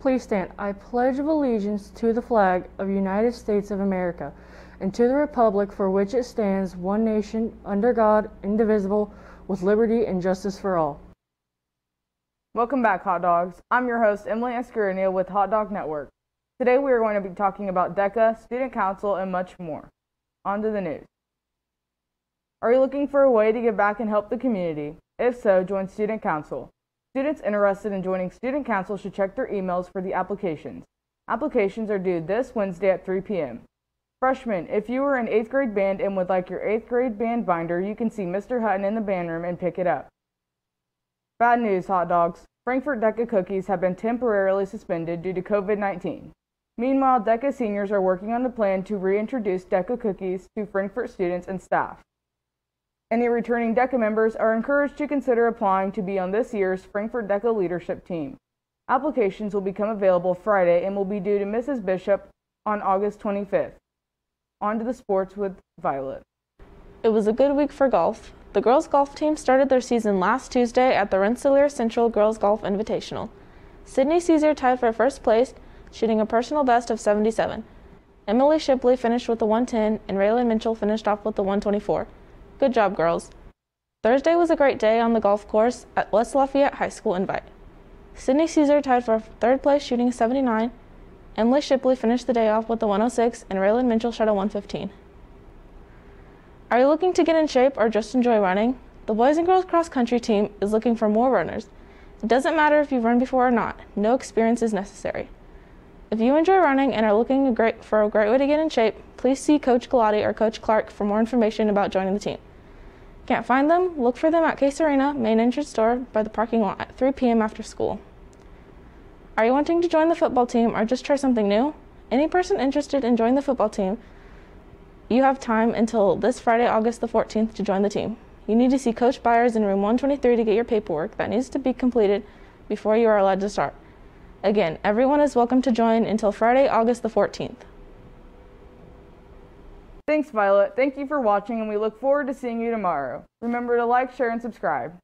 Please stand. I pledge of allegiance to the flag of the United States of America and to the republic for which it stands, one nation, under God, indivisible, with liberty and justice for all. Welcome back, hot dogs. I'm your host, Emily Escarino with Hot Dog Network. Today we are going to be talking about DECA, Student Council, and much more. On to the news. Are you looking for a way to give back and help the community? If so, join Student Council. Students interested in joining Student Council should check their emails for the applications. Applications are due this Wednesday at 3 p.m. Freshmen, if you are in 8th grade band and would like your 8th grade band binder, you can see Mr. Hutton in the band room and pick it up. Bad news, hot dogs. Frankfort DECA cookies have been temporarily suspended due to COVID 19. Meanwhile, DECA seniors are working on a plan to reintroduce DECA cookies to Frankfort students and staff. Any returning DECA members are encouraged to consider applying to be on this year's Frankfort DECA leadership team. Applications will become available Friday and will be due to Mrs. Bishop on August 25th. On to the sports with Violet. It was a good week for golf. The girls' golf team started their season last Tuesday at the Rensselaer Central Girls Golf Invitational. Sydney Caesar tied for first place, shooting a personal best of 77. Emily Shipley finished with the 110, and Raylan Mitchell finished off with the 124. Good job, girls. Thursday was a great day on the golf course at West Lafayette High School Invite. Sydney Caesar tied for third place shooting 79. Emily Shipley finished the day off with the 106 and Raylan Mitchell shot a 115. Are you looking to get in shape or just enjoy running? The boys and girls cross country team is looking for more runners. It doesn't matter if you've run before or not, no experience is necessary. If you enjoy running and are looking for a great way to get in shape, please see Coach Galati or Coach Clark for more information about joining the team. Can't find them? Look for them at Case Arena, main entrance door by the parking lot at 3 p.m. after school. Are you wanting to join the football team or just try something new? Any person interested in joining the football team, you have time until this Friday, August the 14th to join the team. You need to see Coach Byers in room 123 to get your paperwork that needs to be completed before you are allowed to start. Again, everyone is welcome to join until Friday, August the 14th. Thanks, Violet. Thank you for watching, and we look forward to seeing you tomorrow. Remember to like, share, and subscribe.